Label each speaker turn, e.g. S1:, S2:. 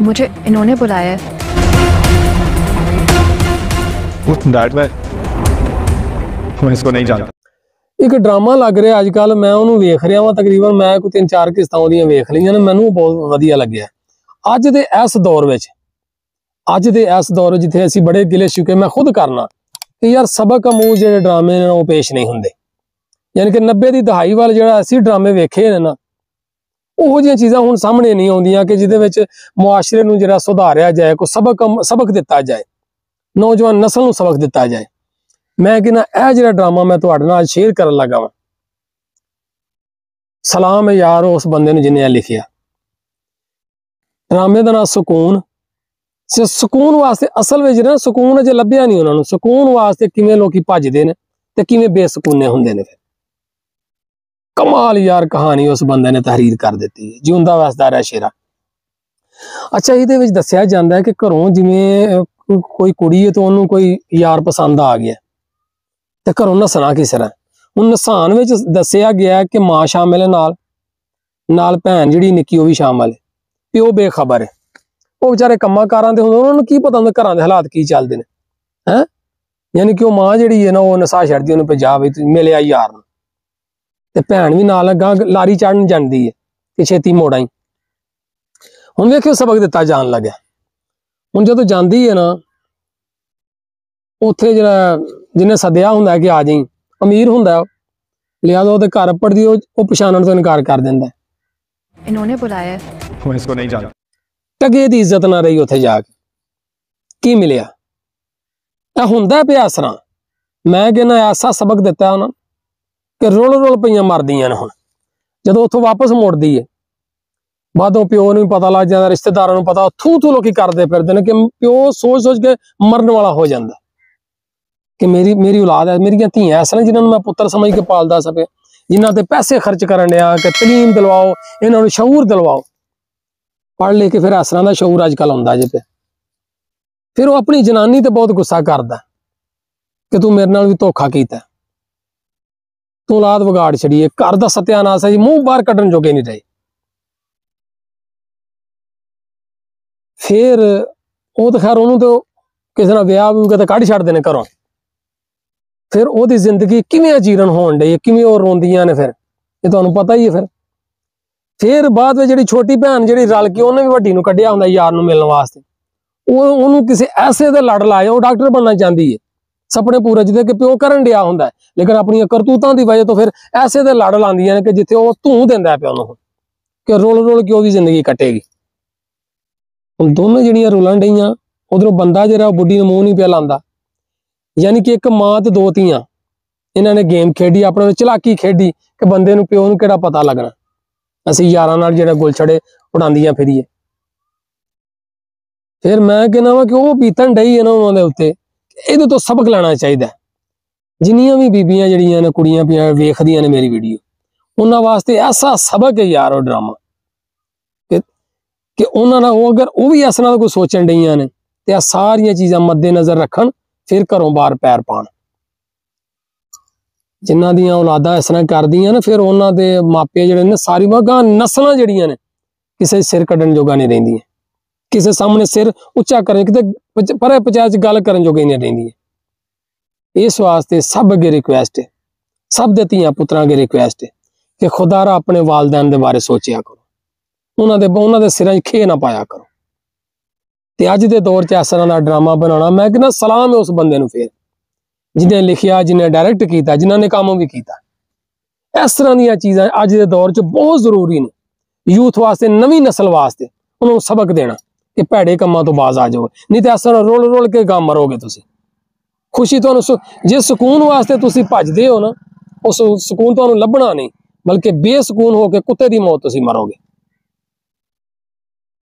S1: मुझे इन्होंने बुलाया है
S2: दैट वे मैं इसको नहीं जानता
S3: ਇੱਕ ਡਰਾਮਾ ਲੱਗ ਰਿਹਾ ਅੱਜ ਕੱਲ ਮੈਂ ਉਹਨੂੰ ਵੇਖ ਰਿਹਾ ਵਾਂ ਤਕਰੀਬਨ ਮੈਂ ਕੋਈ ਤਿੰਨ ਚਾਰ ਕਿਸ਼ਤਾਂ ਉਹਦੀਆਂ ਵੇਖ ਲਈਆਂ ਨੇ ਮੈਨੂੰ ਉਹ ਬਹੁਤ ਵਧੀਆ ਲੱਗਿਆ ਅੱਜ ਦੇ ਇਸ ਦੌਰ ਵਿੱਚ ਅੱਜ ਦੇ ਇਸ ਦੌਰ ਵਿੱਚ ਜਿੱਥੇ ਅਸੀਂ ਬੜੇ ਗਿਲੇ ਸ਼ਿਕਵੇ ਮੈਂ ਖੁਦ ਕਰਨਾ ਕਿ ਯਾਰ ਸਬਕ ਅਮੂ ਜਿਹੜੇ ਡਰਾਮੇ ਨੇ ਉਹ ਪੇਸ਼ ਨਹੀਂ ਹੁੰਦੇ ਯਾਨੀ ਕਿ 90 ਦੀ ਦਹਾਈ ਵੱਲ ਜਿਹੜਾ ਅਸੀਂ ਡਰਾਮੇ ਵੇਖੇ ਨੇ ਨਾ ਉਹੋ ਜਿਹੀਆਂ ਚੀਜ਼ਾਂ ਹੁਣ ਸਾਹਮਣੇ ਨਹੀਂ ਆਉਂਦੀਆਂ ਕਿ ਜਿਹਦੇ ਵਿੱਚ ਮੁਆਸ਼ਰੇ ਨੂੰ ਜਿਹੜਾ ਸੁਧਾਰਿਆ ਜਾਏ, ਕੋਈ ਸਬਕ ਸਬਕ ਦਿੱਤਾ ਜਾਏ, ਨੌਜਵਾਨ ਨਸਲ ਨੂੰ ਸਬਕ ਦਿੱਤਾ ਜਾਏ। ਮੈਂ ਕਹਿੰਦਾ, ਇਹ ਜਿਹੜਾ ਡਰਾਮਾ ਮੈਂ ਤੁਹਾਡੇ ਨਾਲ ਸ਼ੇਅਰ ਕਰਨ ਲੱਗਾ ਵਾਂ। ਸਲਾਮ ਹੈ ਯਾਰ, ਉਸ ਬੰਦੇ ਨੂੰ ਜਿਹਨੇ ਲਿਖਿਆ। ਡਰਾਮੇ ਦਾ ਨਾਮ ਸਕੂਨ। ਸ, ਸਕੂਨ ਵਾਸਤੇ ਅਸਲ ਵਿੱਚ ਨਾ ਸਕੂਨ ਅਜੇ ਲੱਭਿਆ ਨਹੀਂ ਉਹਨਾਂ ਨੂੰ। ਸਕੂਨ ਵਾਸਤੇ ਕਿਵੇਂ ਲੋਕੀ ਭੱਜਦੇ ਨੇ ਤੇ ਕਿਵੇਂ ਬੇਸਕੂਨੇ ਹੁੰਦੇ ਨੇ ਫਿਰ। ਕਮਾਲ ਯਾਰ ਕਹਾਣੀ ਉਸ ਬੰਦੇ ਨੇ ਤਹਿਰੀਰ ਕਰ ਦਿੱਤੀ ਹੈ ਜਿਉਂਦਾ ਵਸਦਾ ਰਹਿ ਸ਼ੇਰਾ। ਅੱਛਾ, ਇਹਦੇ ਵਿੱਚ ਦੱਸਿਆ ਜਾਂਦਾ ਹੈ ਕਿ ਘਰੋਂ ਜਿਵੇਂ ਕੋਈ ਕੁੜੀ ਹੈ ਤੇ ਉਹਨੂੰ ਕੋਈ ਯਾਰ ਪਸੰਦ ਆ ਗਿਆ। ਤੇ ਘਰੋਂ ਨਸਣਾ ਕਿਸ ਤਰ੍ਹਾਂ ਹੁਣ ਨਸਾਨ ਵਿੱਚ ਦੱਸਿਆ ਗਿਆ ਕਿ ਮਾਂ ਸ਼ਾਮਿਲ ਹੈ ਨਾਲ ਨਾਲ ਭੈਣ ਜਿਹੜੀ ਨਿੱਕੀ ਉਹ ਵੀ ਸ਼ਾਮਿਲ ਹੈ। ਪਿਓ ਬੇਖਬਰ ਹੈ। ਉਹ ਵਿਚਾਰੇ ਕੰਮਾਂ ਕਾਰਾਂ ਦੇ ਹੁੰਦੇ, ਉਹਨਾਂ ਨੂੰ ਕੀ ਪਤਾ ਹੁੰਦਾ ਘਰਾਂ ਦੇ ਹਾਲਾਤ ਕੀ ਚੱਲਦੇ ਨੇ? ਹੈ? ਯਾਨੀ ਕਿ ਉਹ ਮਾਂ ਜਿਹੜੀ ਹੈ ਨਾ, ਉਹ ਨਸ਼ਾ ਛੱਡਦੀ, ਉਹਨੂੰ ਪੰਜਾਬ ਵਿੱਚ ਮਿਲਿਆ ਯਾਰ ਨੂੰ। ਤੇ ਭੈਣ ਵੀ ਨਾਲ ਲੱਗਾ ਲਾਰੀ ਚੜਨ ਜਾਂਦੀ ਹੈ ਕਿ ਛੇਤੀ ਮੋੜਾਂ ਹੀ ਹੁਣ ਵੇਖਿਓ ਸਬਕ ਦਿੱਤਾ ਜਾਣ ਲੱਗਿਆ। ਹੁਣ ਜਦੋਂ ਜਾਂਦੀ ਹੈ ਨਾ ਉੱਥੇ ਜਿਹੜਾ ਜਿਹਨੇ ਸੱਦਿਆ ਹੁੰਦਾ ਕਿ ਆ ਜਾਈ ਅਮੀਰ ਹੁੰਦਾ ਲਿਆ ਦੋ ਤੇ ਘਰ ਪੜਦੀ ਉਹ ਪਛਾਣਨ ਤੋਂ ਇਨਕਾਰ ਕਰ ਦਿੰਦਾ।
S1: ਇਹਨੋਂ ਬੁਲਾਇਆ। ਉਹ
S2: ਇਸ ਕੋ ਨਹੀਂ ਜਾਣਦਾ
S3: ਟਗੇ ਦੀ ਇੱਜ਼ਤ ਨਾ ਰਹੀ ਉੱਥੇ ਜਾ ਕੇ। ਕੀ ਮਿਲਿਆ? ਇਹ ਹੁੰਦਾ ਪਿਆ ਸਰਾ ਮੈਂ ਕਹਿੰਦਾ ਐਸਾ ਸਬਕ ਦਿੱਤਾ ਉਹਨਾਂ ਕਿ ਰੋਲ ਰੋਲ ਪਈਆਂ ਮਰਦੀਆਂ ਨੇ ਹੁਣ। ਜਦੋਂ ਉੱਥੋਂ ਵਾਪਸ ਮੁੜਦੀ ਏ, ਬਾਦੋਂ ਪਿਓ ਨੂੰ ਵੀ ਪਤਾ ਲੱਗ ਜਾਂਦਾ, ਰਿਸ਼ਤੇਦਾਰਾਂ ਨੂੰ ਪਤਾ, ਥੂ ਥੂ ਲੋਕੀ ਕਰਦੇ ਫਿਰਦੇ ਨੇ ਕਿ ਪਿਓ ਸੋਚ ਸੋਚ ਕੇ ਮਰਨ ਵਾਲਾ ਹੋ ਜਾਂਦਾ। ਕਿ ਮੇਰੀ ਮੇਰੀ ਔਲਾਦ ਹੈ ਮੇਰੀਆਂ ਧੀਆਂ ਐਸ ਨੇ ਜਿਨ੍ਹਾਂ ਨੂੰ ਮੈਂ ਪੁੱਤਰ ਸਮਝ ਕੇ ਪਾਲਦਾ ਸਕੇ ਜਿਨ੍ਹਾਂ ਤੇ ਪੈਸੇ ਖਰਚ ਕਰਨ ਡਿਆ, ਕਿ ਤਲੀਮ ਦਿਲਵਾਓ, ਇਹਨਾਂ ਨੂੰ ਸ਼ਊਰ ਦਿਲਵਾਓ। ਪੜ੍ਹ ਲੈ ਕੇ ਫਿਰ ਅਸਰਾਂ ਦਾ ਸ਼ਊਰ ਅੱਜ ਕੱਲ ਹੁੰਦਾ ਜੇ ਪਿਆ। ਫਿਰ ਉਹ ਆਪਣੀ ਜਨਾਨੀ ਤੇ ਬਹੁਤ ਗੁੱਸਾ ਕਰਦਾ, ਕਿ ਤੂੰ ਮੇਰੇ ਨਾਲ ਵੀ ਧੋਖਾ ਕੀਤਾ। ਤੂੰ ਵਿਗਾੜ ਛੜੀ ਏ ਘਰ ਦਾ ਸਤਿਆਨਾਸ਼ ਹੈ ਜੀ, ਮੂੰਹ ਬਾਹਰ ਕੱਢਣ ਜੋਗੇ ਨਹੀਂ ਰਹੇ। ਫਿਰ ਉਹ ਤਾਂ ਖੈਰ ਉਹਨੂੰ ਤੇ ਕਿਸੇ ਨਾਲ ਵਿਆਹ ਵੀ ਤਾਂ ਕੱਢ ਛੱਡਦੇ ਨੇ ਘਰੋਂ। ਫਿਰ ਉਹਦੀ ਜ਼ਿੰਦਗੀ ਕਿਵੇਂ ਅਜੀਰਨ ਹੋਣ ਡਈ ਕਿਵੇਂ ਉਹ ਰੋਂਦੀਆਂ ਨੇ ਫਿਰ? ਇਹ ਤੁਹਾਨੂੰ ਪਤਾ ਹੀ ਹੈ ਫਿਰ। ਫਿਰ ਬਾਅਦ ਵਿੱਚ ਜਿਹੜੀ ਛੋਟੀ ਭੈਣ ਜਿਹੜੀ ਰਲ ਕੇ ਉਹਨੇ ਵੀ ਵੱਡੀ ਨੂੰ ਕੱਢਿਆ ਹੁੰਦਾ ਯਾਰ ਨੂੰ ਮਿਲਣ ਵਾਸਤੇ। ਉਹ ਉਹਨੂੰ ਕਿਸੇ ਐਸੇ ਦੇ ਲੜ ਲਾਇਆ ਉਹ ਡਾਕਟਰ ਬਣਨਾ ਚਾਹੁੰਦੀ ਹੈ। ਸੁਪਨੇ ਪੂਰੇ ਜਿਹਦੇ ਕਿ ਪਿਓ ਕਰਨ ਡਿਆ ਹੁੰਦਾ ਲੇਕਿਨ ਆਪਣੀਆਂ ਕਰਤੂਤਾਂ ਦੀ ਵਜ੍ਹਾ ਤੋਂ ਫਿਰ ਐਸੇ ਦੇ ਲੜ ਲਾਉਂਦੀਆਂ ਨੇ ਕਿ ਜਿੱਥੇ ਉਹ ਧੂੰ ਦਿੰਦਾ ਪਿਆ ਉਹਨੂੰ ਕਿ ਰੋਲ ਰੋਲ ਕੇ ਉਹਦੀ ਜ਼ਿੰਦਗੀ ਕੱਟੇਗੀ। ਹੁਣ ਦੋਨੋਂ ਜਿਹੜੀਆਂ ਰੋਲਣ ਡਈਆਂ, ਉਧਰੋਂ ਬੰਦਾ ਜਿਹੜਾ ਉਹ ਬੁੱਢੀ ਨੂੰ ਮੂੰਹ ਨਹੀਂ ਪਿਆ ਲਾਂਦਾ ਯਾਨੀ ਕਿ ਇੱਕ ਮਾਂ ਤੇ ਦੋ ਧੀਆਂ। ਇਹਨਾਂ ਨੇ ਗੇਮ ਖੇਡੀ, ਆਪਣੇ ਨਾਲ ਚਲਾਕੀ ਖੇਡੀ ਕਿ ਬੰਦੇ ਨੂੰ ਪਿਓ ਨੂੰ ਕਿਹੜਾ ਪਤਾ ਲੱਗਣਾ। ਅਸੀਂ ਯਾਰਾਂ ਨਾਲ ਜਿਹੜਾ ਗੁਲਛੜੇ ਉਡਾਉਂਦੀਆਂ ਫਿਰੀਏ। ਫਿਰ ਮੈਂ ਕਹਿੰਦਾ ਵਾਂ ਕਿ ਉਹ ਬੀਤਣ ਡਈ ਇਹਨਾਂ ਨਾ ਉਹਨਾਂ ਦੇ ਉੱਤੇ। ਇਹਦੇ ਤੋਂ ਸਬਕ ਲੈਣਾ ਚਾਹੀਦਾ ਜਿੰਨੀਆਂ ਵੀ ਬੀਬੀਆਂ ਜਿਹੜੀਆਂ ਨੇ, ਕੁੜੀਆਂ ਪਿਆ ਵੇਖਦੀਆਂ ਨੇ ਮੇਰੀ ਵੀਡੀਓ ਉਹਨਾਂ ਵਾਸਤੇ ਐਸਾ ਸਬਕ ਹੈ ਯਾਰ ਉਹ ਡਰਾਮਾ। ਕਿ ਕਿ ਉਹਨਾਂ ਨਾਲ ਉਹ ਅਗਰ, ਉਹ ਵੀ ਇਸ ਨਾਲ ਕੋਈ ਸੋਚਣ ਡਈਆਂ ਨੇ, ਤੇ ਆ ਸਾਰੀਆਂ ਚੀਜ਼ਾਂ ਮੱਦੇ ਨਜ਼ਰ ਰੱਖਣ, ਫਿਰ ਘਰੋਂ ਬਾਹਰ ਪੈਰ ਪਾਣ ਜਿਨ੍ਹਾਂ ਦੀਆਂ ਔਲਾਦਾਂ ਇਸ ਤਰ੍ਹਾਂ ਕਰਦੀਆਂ ਨੇ, ਫਿਰ ਉਹਨਾਂ ਦੇ ਮਾਪੇ ਜਿਹੜੇ ਨੇ, ਸਾਰੀ ਮਗਾਂ ਨਸਲਾਂ ਜਿਹੜੀਆਂ ਨੇ, ਕਿਸੇ ਸਿਰ ਕੱਢਣ ਜੋਗਾ ਨਹੀਂ ਰਹਿੰਦੀਆਂ। ਕਿਸੇ ਸਾਹਮਣੇ ਸਿਰ ਉੱਚਾ ਕਰਨ, ਕਿਤੇ ਪਚ- ਪਰੇ ਚ ਗੱਲ ਕਰਨ ਜੋਗੇ ਨਹੀਂ ਹੈ ਇਸ ਵਾਸਤੇ ਸਭ ਅੱਗੇ ਰਿਕੁਐਸਟ ਹੈ। ਸਭ ਦੇ ਧੀਆਂ ਪੁੱਤਰਾਂ ਅੱਗੇ ਰਿਕੁਐਸਟ ਹੈ ਕਿ ਖੁਦਾਰਾ ਆਪਣੇ ਵਾਲਦੈਨ ਦੇ ਬਾਰੇ ਸੋਚਿਆ ਕਰੋ। ਉਹਨਾਂ ਦੇ ਉਹਨਾਂ ਦੇ ਸਿਰਾਂ 'ਚ ਖੇ ਨਾ ਪਾਇਆ ਕਰੋ। ਤੇ ਅੱਜ ਦੇ ਦੌਰ 'ਚ ਇਸ ਤਰ੍ਹਾਂ ਦਾ ਡਰਾਮਾ ਬਣਾਉਣਾ, ਮੈਂ ਕਹਿੰਦਾ ਸਲਾਮ ਹੈ ਉਸ ਬੰਦੇ ਨੂੰ ਫੇਰ। ਜਿਹਨੇ ਲਿਖਿਆ ਜਿਹਨੇ ਡਾਇਰੈਕਟ ਕੀਤਾ, ਜਿਨ੍ਹਾਂ ਨੇ ਕੰਮ ਵੀ ਕੀਤਾ। ਇਸ ਤਰ੍ਹਾਂ ਦੀਆਂ ਚੀਜ਼ਾਂ ਅੱਜ ਦੇ ਦੌਰ 'ਚ ਬਹੁਤ ਜ਼ਰੂਰੀ ਨੇ। ਯੂਥ ਵਾਸਤੇ, ਨਵੀਂ ਨਸਲ ਵਾਸਤੇ, ਉਹਨਾਂ ਨੂੰ ਸਬਕ ਦੇਣਾ। ਕਿ ਭੈੜੇ ਕੰਮਾਂ ਤੋਂ ਬਾਜ਼ ਆ ਜਾਓ। ਨਹੀਂ ਤੇ ਇਸ ਤਰ੍ਹਾਂ ਰੋਲ ਰੋਲ ਕੇ ਕੰਮ ਮਰੋਗੇ ਤੁਸੀਂ। ਖੁਸ਼ੀ ਤੁਹਾਨੂੰ ਸੁ- ਜੇ ਸਕੂਨ ਵਾਸਤੇ ਤੁਸੀਂ ਭੱਜਦੇ ਹੋ ਨਾ, ਉਸ ਸਕੂਨ ਤੁਹਾਨੂੰ ਲੱਭਣਾ ਨਹੀਂ, ਬਲਕਿ ਬੇਸਕੂਨ ਹੋ ਕੇ ਕੁੱਤੇ ਦੀ ਮੌਤ ਤੁਸੀਂ ਮਰੋਗੇ।